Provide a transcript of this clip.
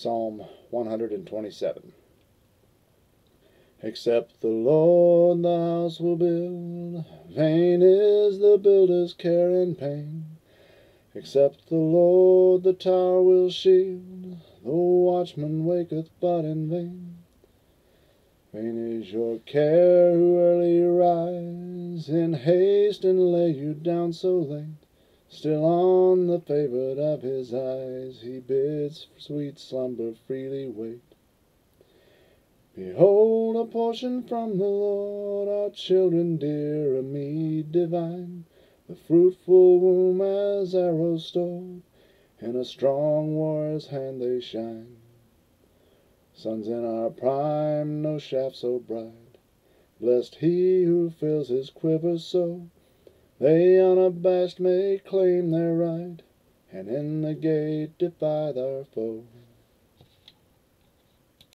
Psalm 127. Except the Lord the house will build, vain is the builder's care and pain. Except the Lord the tower will shield, the watchman waketh but in vain. Vain is your care who early rise, in haste and lay you down so late. Still on the favourite of his eyes He bids sweet slumber freely wait. Behold a portion from the Lord, Our children dear, a meed divine, The fruitful womb as arrows stored, In a strong warrior's hand they shine. Sons in our prime, no shaft so bright, Blest he who fills his quiver so, they unabashed may claim their right, And in the gate defy their foe.